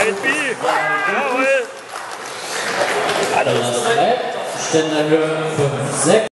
Ein Bier! Jawohl! Also, Ständerhöhe 5, 6.